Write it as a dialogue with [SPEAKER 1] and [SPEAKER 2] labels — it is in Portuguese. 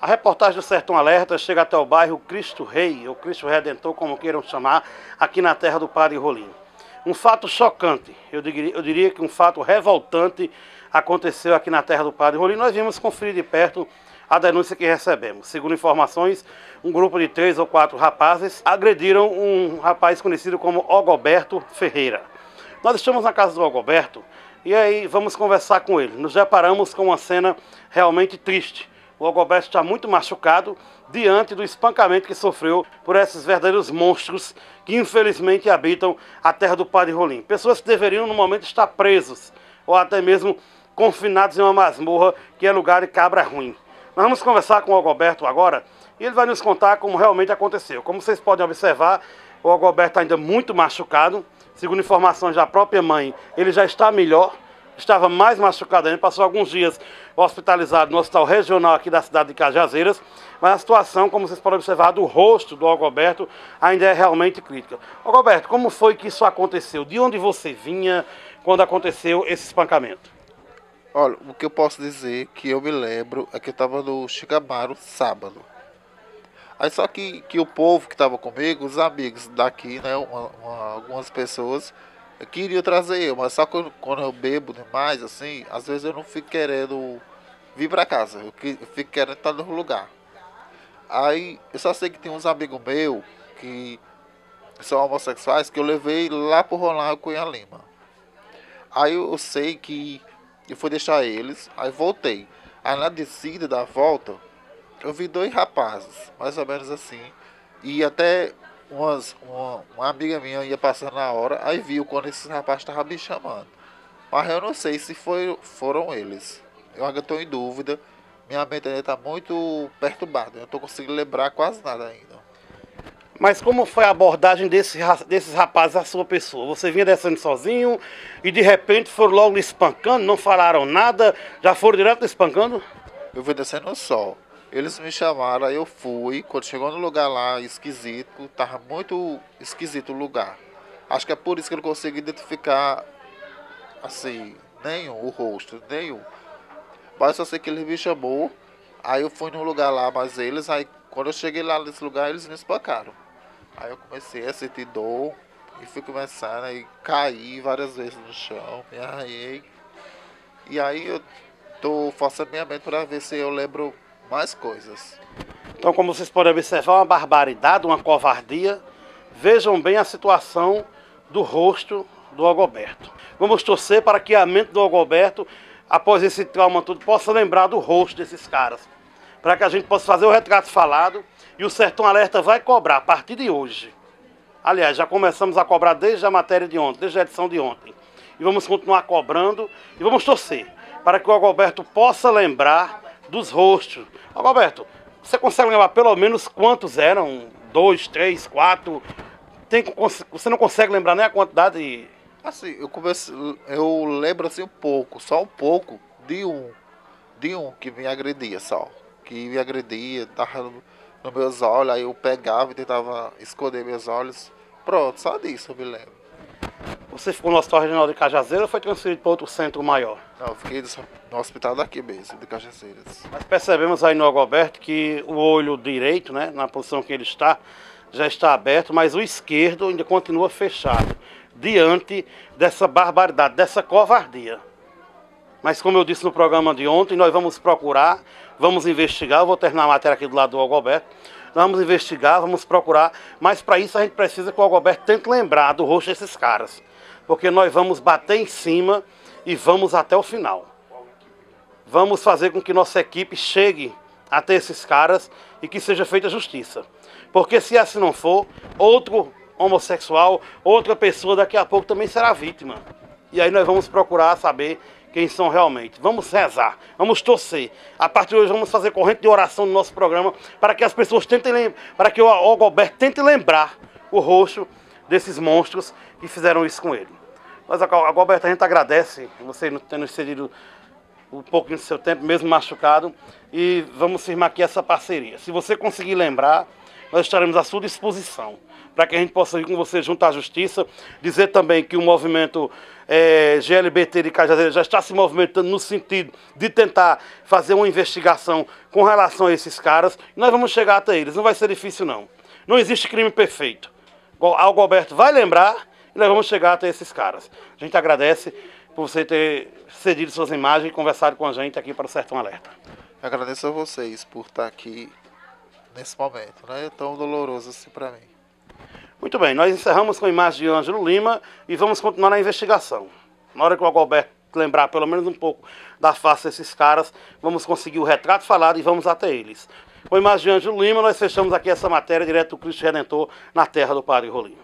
[SPEAKER 1] A reportagem do Sertão Alerta chega até o bairro Cristo Rei, ou Cristo Redentor, como queiram chamar, aqui na terra do Padre Rolim. Um fato chocante, eu diria, eu diria que um fato revoltante aconteceu aqui na terra do Padre Rolim. Nós vimos conferir de perto a denúncia que recebemos. Segundo informações, um grupo de três ou quatro rapazes agrediram um rapaz conhecido como Ogoberto Ferreira. Nós estamos na casa do Ogoberto e aí vamos conversar com ele. Nos deparamos com uma cena realmente triste o Algoberto está muito machucado diante do espancamento que sofreu por esses verdadeiros monstros que infelizmente habitam a terra do Padre Rolim. Pessoas que deveriam no momento estar presos ou até mesmo confinados em uma masmorra que é lugar de cabra ruim. Nós vamos conversar com o Algoberto agora e ele vai nos contar como realmente aconteceu. Como vocês podem observar, o Algoberto está ainda muito machucado. Segundo informações da própria mãe, ele já está melhor estava mais machucado ainda, passou alguns dias hospitalizado no hospital regional aqui da cidade de Cajazeiras, mas a situação, como vocês podem observar, do rosto do Algoberto ainda é realmente crítica. Algoberto, como foi que isso aconteceu? De onde você vinha quando aconteceu esse espancamento?
[SPEAKER 2] Olha, o que eu posso dizer que eu me lembro é que eu estava no Chicamaro sábado. Aí só que, que o povo que estava comigo, os amigos daqui, né, uma, uma, algumas pessoas, eu queria trazer eu, mas só quando, quando eu bebo demais, assim, às vezes eu não fico querendo vir pra casa. Eu, eu fico querendo estar no lugar. Aí eu só sei que tem uns amigos meus que são homossexuais que eu levei lá pro Ronaldo Cunha Lima. Aí eu sei que eu fui deixar eles, aí voltei. Aí na descida da volta, eu vi dois rapazes, mais ou menos assim. E até umas, uma, uma amiga minha ia passando na hora, aí viu quando esses rapazes estavam me chamando. Mas eu não sei se foi, foram eles. Eu ainda estou em dúvida. Minha mente ainda está muito perturbada. Eu não estou conseguindo lembrar quase nada ainda.
[SPEAKER 1] Mas como foi a abordagem desse, desses rapazes à sua pessoa? Você vinha descendo sozinho e de repente foram logo lhe espancando, não falaram nada, já foram direto espancando?
[SPEAKER 2] Eu fui descendo só. Eles me chamaram, aí eu fui. Quando chegou no lugar lá, esquisito, tava muito esquisito o lugar. Acho que é por isso que eu não consigo identificar, assim, nenhum, o rosto, nenhum. Mas só sei que ele me chamou, aí eu fui no lugar lá, mas eles, aí quando eu cheguei lá nesse lugar, eles me espancaram. Aí eu comecei a sentir dor, e fui começando, aí caí várias vezes no chão, me arranhei. E aí eu tô forçando minha mente para ver se eu lembro mais coisas.
[SPEAKER 1] Então, como vocês podem observar, uma barbaridade, uma covardia. Vejam bem a situação do rosto do Algoberto. Vamos torcer para que a mente do Algoberto, após esse trauma todo, possa lembrar do rosto desses caras. Para que a gente possa fazer o retrato falado e o Sertão Alerta vai cobrar a partir de hoje. Aliás, já começamos a cobrar desde a matéria de ontem, desde a edição de ontem. E vamos continuar cobrando e vamos torcer para que o Algoberto possa lembrar dos rostos. Roberto, você consegue lembrar pelo menos quantos eram? Dois, três, quatro? Tem, você não consegue lembrar nem a quantidade?
[SPEAKER 2] Assim, eu comecei, eu lembro assim um pouco, só um pouco de um, de um que me agredia só, que me agredia, tava nos meus olhos, aí eu pegava e tentava esconder meus olhos. Pronto, só disso eu me lembro.
[SPEAKER 1] Você ficou no Hospital Regional de Cajazeiras ou foi transferido para outro centro maior?
[SPEAKER 2] Não, eu fiquei no hospital daqui mesmo, de Cajazeiras.
[SPEAKER 1] Mas percebemos aí no Algoberto que o olho direito, né, na posição que ele está, já está aberto, mas o esquerdo ainda continua fechado, diante dessa barbaridade, dessa covardia. Mas como eu disse no programa de ontem, nós vamos procurar, vamos investigar, eu vou terminar a matéria aqui do lado do Algoberto, nós vamos investigar, vamos procurar, mas para isso a gente precisa que o Algoberto tente lembrar do rosto desses caras. Porque nós vamos bater em cima e vamos até o final. Vamos fazer com que nossa equipe chegue até esses caras e que seja feita justiça. Porque se assim não for, outro homossexual, outra pessoa daqui a pouco também será vítima. E aí nós vamos procurar saber quem são realmente. Vamos rezar, vamos torcer. A partir de hoje vamos fazer corrente de oração no nosso programa para que as pessoas tentem para que o Algoberto tente lembrar o rosto desses monstros que fizeram isso com ele. Mas Algoberto, a gente agradece você tendo cedido um pouquinho do seu tempo, mesmo machucado, e vamos firmar aqui essa parceria. Se você conseguir lembrar, nós estaremos à sua disposição para que a gente possa ir com você junto à justiça. Dizer também que o movimento é, GLBT de Cajazeira já está se movimentando no sentido de tentar fazer uma investigação com relação a esses caras. E nós vamos chegar até eles, não vai ser difícil não. Não existe crime perfeito. Algo Alberto vai lembrar e nós vamos chegar até esses caras. A gente agradece por você ter cedido suas imagens e conversado com a gente aqui para o Sertão Alerta.
[SPEAKER 2] Agradeço a vocês por estar aqui nesse momento, né? Tão doloroso assim para mim.
[SPEAKER 1] Muito bem, nós encerramos com a imagem de Ângelo Lima e vamos continuar na investigação. Na hora que o Alberto lembrar pelo menos um pouco da face desses caras, vamos conseguir o retrato falado e vamos até eles. Com a imagem de Ângelo Lima, nós fechamos aqui essa matéria direto do Cristo Redentor na terra do Padre Rolim.